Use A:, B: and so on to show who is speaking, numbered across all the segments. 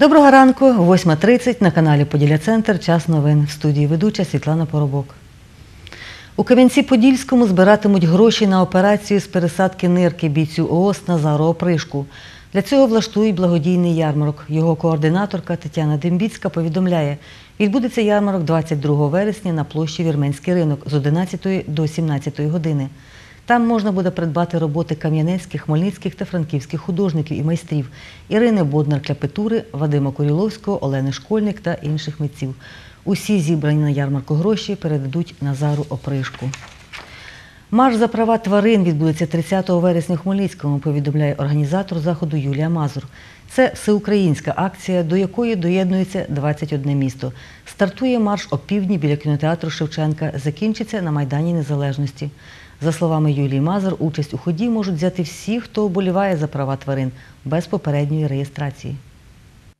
A: Доброго ранку, 8.30 на каналі Поділля Центр. Час новин. В студії ведуча Світлана Поробок. У Кам'янці-Подільському збиратимуть гроші на операцію з пересадки нирки бійцю ООС Назару Опришку. Для цього влаштують благодійний ярмарок. Його координаторка Тетяна Дембіцька повідомляє, відбудеться ярмарок 22 вересня на площі Вірменський ринок з 11 до 17 години. Там можна буде придбати роботи кам'янецьких, хмельницьких та франківських художників і майстрів Ірини Боднар-Кляпетури, Вадима Куріловського, Олени Школьник та інших митців. Усі зібрані на ярмарку гроші передадуть Назару Опришку. Марш за права тварин відбудеться 30 вересня у Хмельницькому, повідомляє організатор заходу Юлія Мазур. Це всеукраїнська акція, до якої доєднується 21 місто. Стартує марш о півдні біля кінотеатру Шевченка, закінчиться на Майдані Незалежності. За словами Юлії Мазер, участь у ході можуть взяти всі, хто оболіває за права тварин без попередньої реєстрації.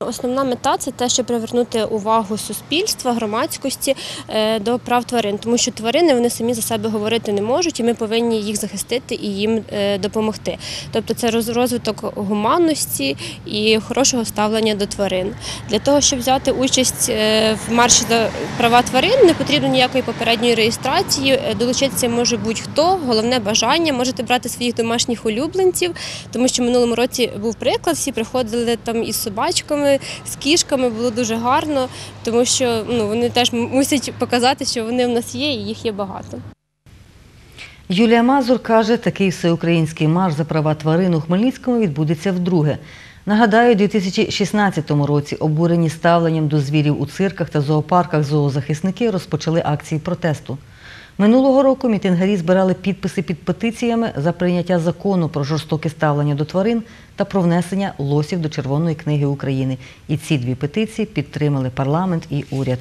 B: Основна мета це те, щоб привернути увагу суспільства, громадськості е, до прав тварин, тому що тварини вони самі за себе говорити не можуть, і ми повинні їх захистити і їм е, допомогти. Тобто це розвиток гуманності і хорошого ставлення до тварин. Для того, щоб взяти участь е, в марші за права тварин, не потрібно ніякої попередньої реєстрації. Долучитися може будь-хто. Головне бажання можете брати своїх домашніх улюбленців, тому що минулому році був приклад, всі приходили там із собачками, з кішками, було дуже гарно, тому що ну, вони теж мусять показати, що вони в нас є і їх є багато.
A: Юлія Мазур каже, такий всеукраїнський марш за права тварин у Хмельницькому відбудеться вдруге. Нагадаю, у 2016 році обурені ставленням до звірів у цирках та зоопарках зоозахисники розпочали акції протесту. Минулого року мітингарі збирали підписи під петиціями за прийняття закону про жорстоке ставлення до тварин та про внесення лосів до Червоної книги України. І ці дві петиції підтримали парламент і уряд.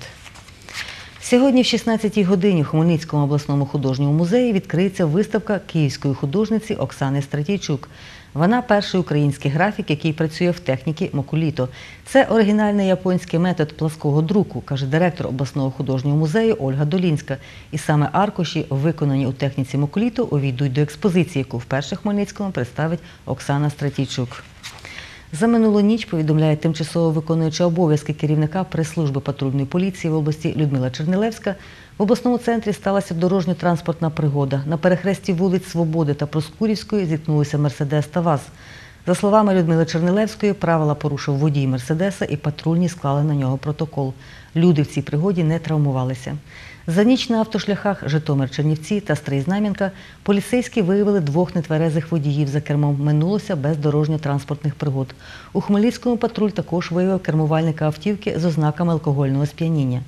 A: Сьогодні в 16-й годині в Хмельницькому обласному художньому музеї відкриється виставка київської художниці Оксани Стратійчук. Вона перший український графік, який працює в техніці Мокуліто. Це оригінальний японський метод плаского друку, каже директор обласного художнього музею Ольга Долінська. І саме аркуші, виконані у техніці Мокуліто, увійдуть до експозиції, яку вперше Хмельницькому представить Оксана Стратійчук. За минулу ніч повідомляє тимчасово виконуюча обов'язки керівника прес-служби патрульної поліції в області Людмила Чернилевська. В обласному центрі сталася дорожньо-транспортна пригода. На перехресті вулиць Свободи та Проскурівської зіткнулися Мерседес та ВАЗ. За словами Людмили Чернилевської, правила порушив водій Мерседеса і патрульні склали на нього протокол. Люди в цій пригоді не травмувалися. За ніч на автошляхах Житомир-Чернівці та Стрий-Знам'янка поліцейські виявили двох нетверезих водіїв за кермом. Минулося без дорожньо-транспортних пригод. У Хмельницькому патруль також виявив кермувальника автівки з ознаками алкогольного сп'яніння.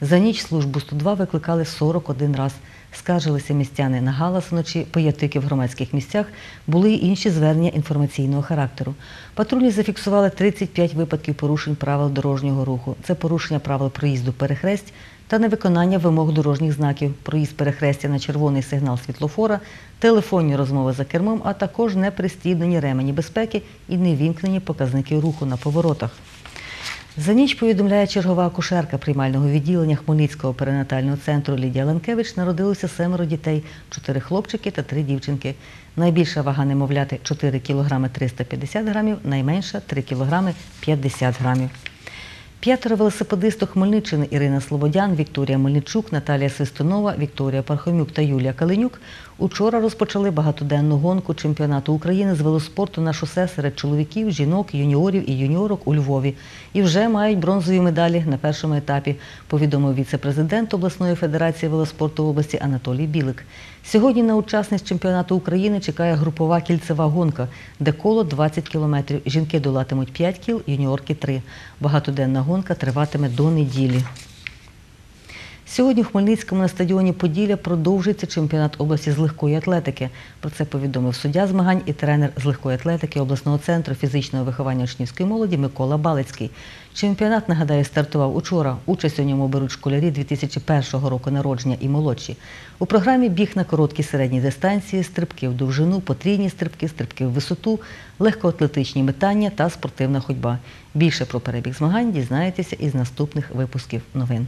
A: За ніч службу 102 викликали 41 раз. Скаржилися містяни на галас вночі, поятики в громадських місцях, були й інші звернення інформаційного характеру. Патрульні зафіксували 35 випадків порушень правил дорожнього руху. Це порушення правил проїзду перехресть та невиконання вимог дорожніх знаків, проїзд перехрестя на червоний сигнал світлофора, телефонні розмови за кермом, а також непристібнені ремені безпеки і невімкнені показники руху на поворотах. За ніч повідомляє чергова акушерка приймального відділення Хмельницького перинатального центру Лідія Ланкевич народилося семеро дітей, чотири хлопчики та три дівчинки. Найбільша вага немовляти 4 кг 350 грамів, найменша 3 кг 50 грамів. П'ятеро велосипедисток Хмельниччини Ірина Слободян, Вікторія Мельничук, Наталія Свистунова, Вікторія Пархомюк та Юлія Калинюк учора розпочали багатоденну гонку чемпіонату України з велоспорту на шосе серед чоловіків, жінок, юніорів і юніорок у Львові. І вже мають бронзові медалі на першому етапі, повідомив віце-президент обласної федерації велоспорту в області Анатолій Білик. Сьогодні на учасниць чемпіонату України чекає групова кільцева гонка, де коло 20 кілометрів. Жінки долатимуть 5 кіл, юніорки 3. Багатоденна гонка триватиме до неділі. Сьогодні в Хмельницькому на стадіоні Поділля продовжується чемпіонат області з легкої атлетики. Про це повідомив суддя змагань і тренер з легкої атлетики обласного центру фізичного виховання учнівської молоді Микола Балицький. Чемпіонат, нагадаю, стартував учора. Участь у ньому беруть школярі 2001 року народження і молодші. У програмі біг на короткі середні дистанції, стрибки в довжину, потрійні стрибки, стрибки в висоту, легкоатлетичні метання та спортивна ходьба. Більше про перебіг змагань дізнаєтеся із наступних випусків новин.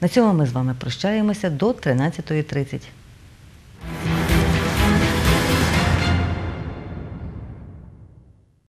A: На цьому ми з вами прощаємося до 13.30.